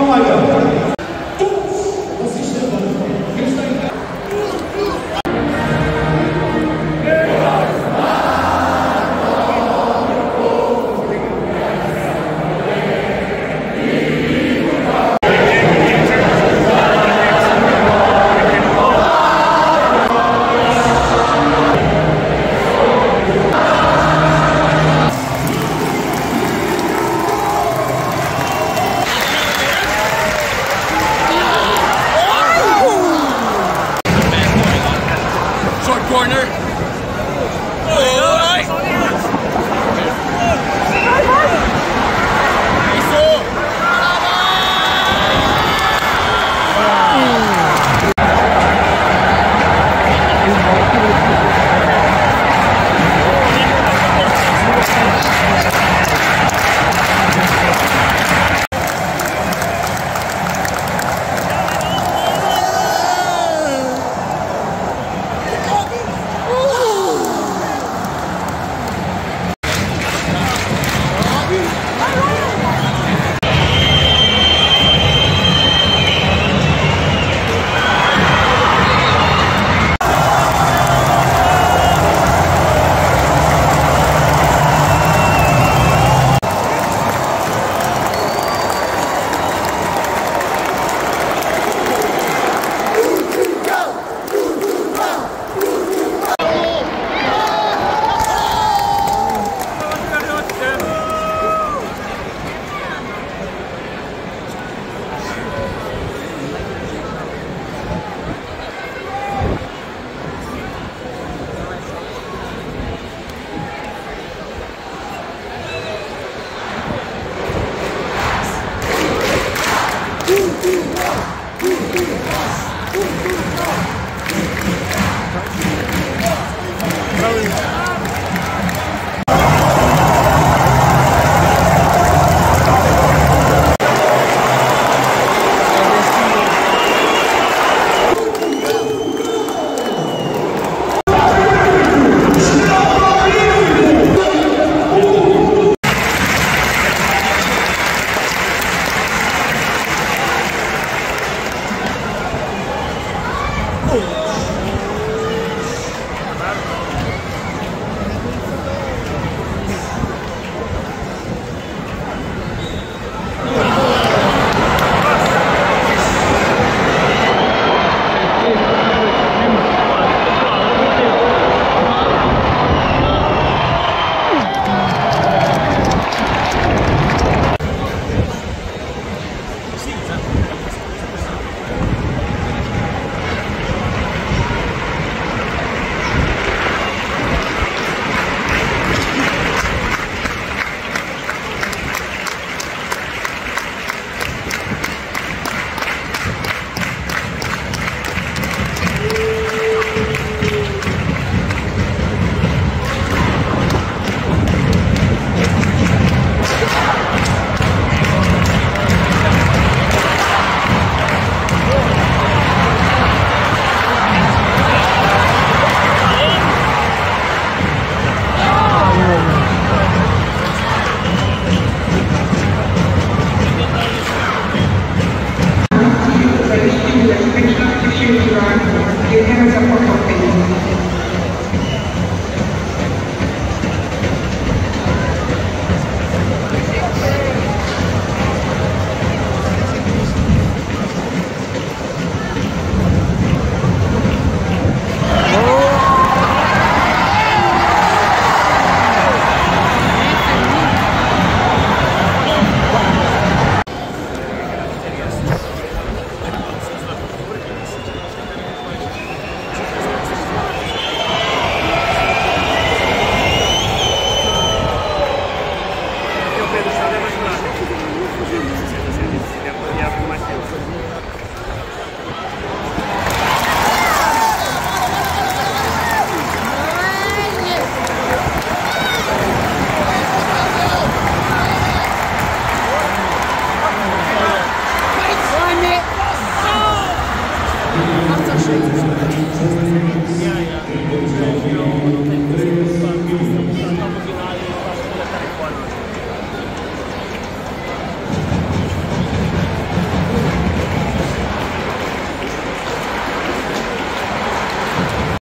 Oh my god. Migliaia, cioè